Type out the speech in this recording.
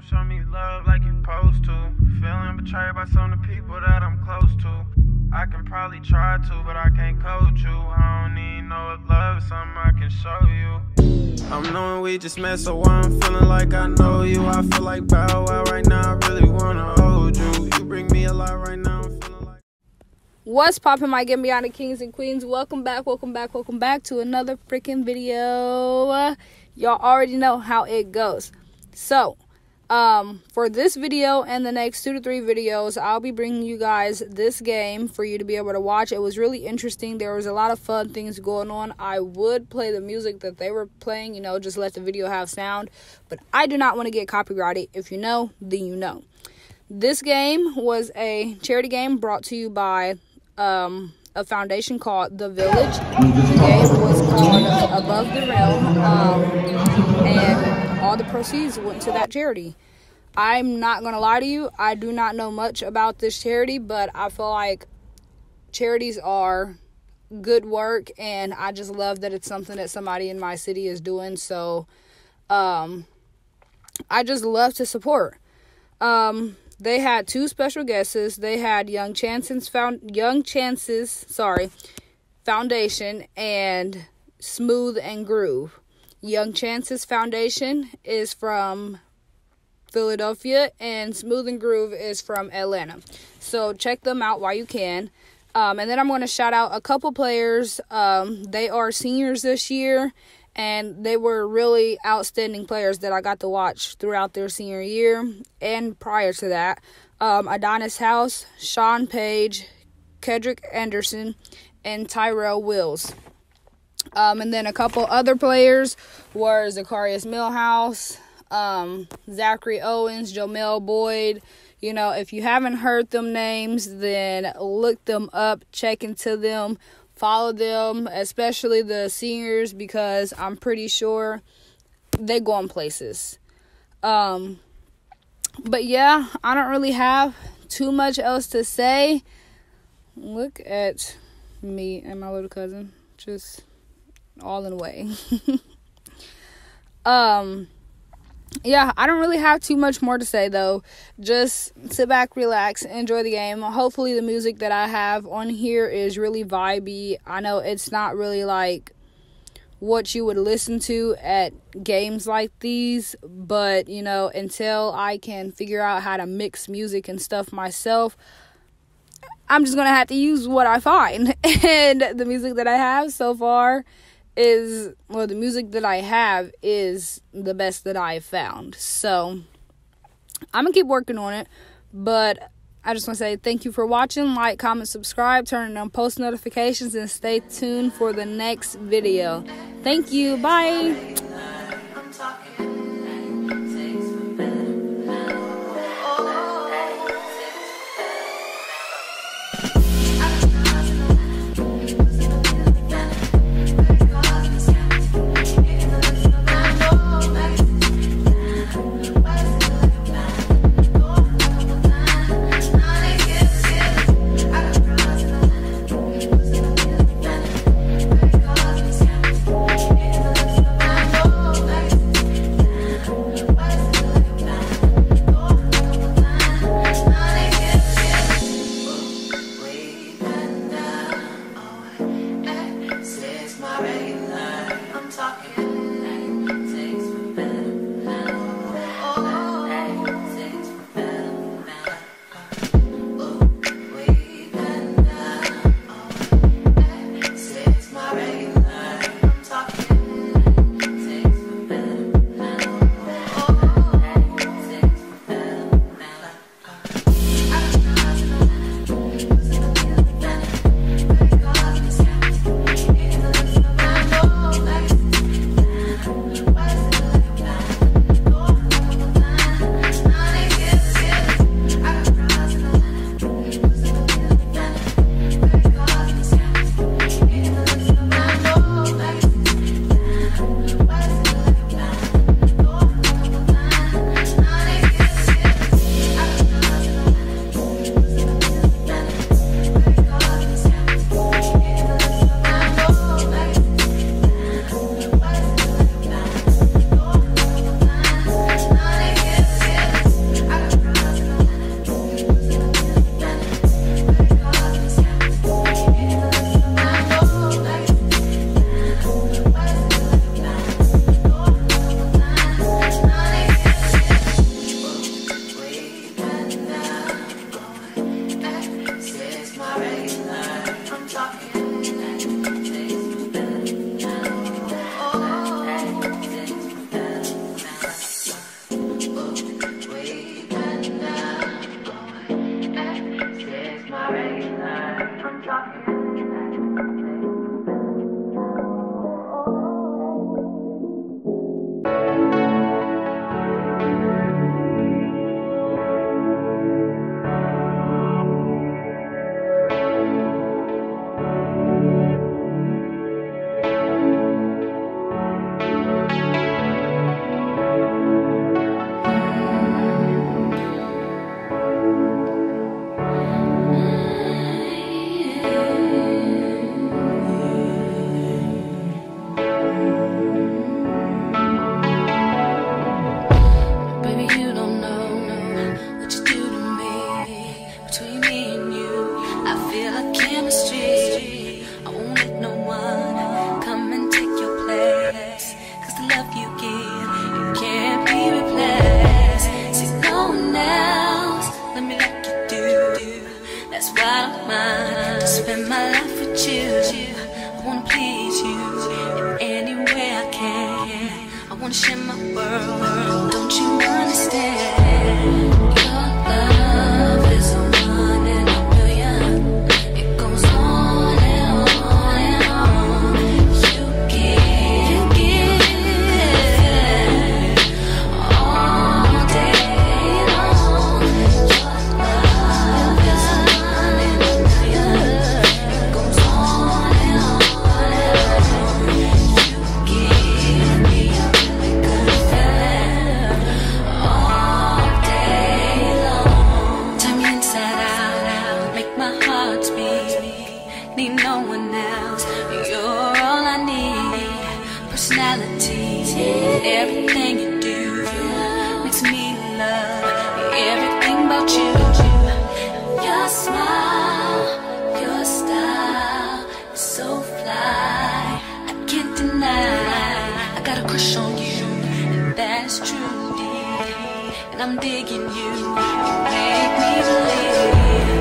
don't show me love like you supposed to. Feeling betrayed by some of the people that I'm close to. I can probably try to, but I can't coach you. I don't need no love, something I can show you. I'm knowing we just met, so I'm feeling like I know you. I feel like Bow Wow right now, I really wanna hold you. You bring me a lot right now. What's poppin', my kings and queens? Welcome back, welcome back, welcome back to another freaking video. Y'all already know how it goes. So, um, for this video and the next two to three videos, I'll be bringing you guys this game for you to be able to watch. It was really interesting. There was a lot of fun things going on. I would play the music that they were playing, you know, just let the video have sound. But I do not want to get copyrighted. If you know, then you know. This game was a charity game brought to you by um, a foundation called The Village. The game was called Above the Rim. Um, and all the proceeds went to that charity. I'm not going to lie to you, I do not know much about this charity, but I feel like charities are good work and I just love that it's something that somebody in my city is doing. So um I just love to support. Um they had two special guests. They had Young Chances found Young Chances, sorry, Foundation and Smooth and Groove. Young Chances Foundation is from Philadelphia, and Smooth and Groove is from Atlanta. So check them out while you can. Um, and then I'm going to shout out a couple players. Um, they are seniors this year, and they were really outstanding players that I got to watch throughout their senior year and prior to that. Um, Adonis House, Sean Paige, Kedric Anderson, and Tyrelle Wills. Um, and then a couple other players were Zacharias Millhouse, um, Zachary Owens, Jomel Boyd. You know, if you haven't heard them names, then look them up, check into them, follow them, especially the seniors, because I'm pretty sure they go on places. Um, but yeah, I don't really have too much else to say. Look at me and my little cousin. Just all in a way. um yeah, I don't really have too much more to say though. Just sit back, relax, enjoy the game. Hopefully the music that I have on here is really vibey. I know it's not really like what you would listen to at games like these, but you know, until I can figure out how to mix music and stuff myself, I'm just to have to use what I find. And the music that I have so far is well the music that I have is the best that I've found. So I'm gonna keep working on it, but I just want to say thank you for watching. Like, comment, subscribe, turn on post notifications, and stay tuned for the next video. Thank you. Bye. Wanna share my world. Don't everything you do makes me love everything about you. Your smile, your style so fly. I can't deny. I got a crush on you, and that's true, dear. And I'm digging you. Make me believe.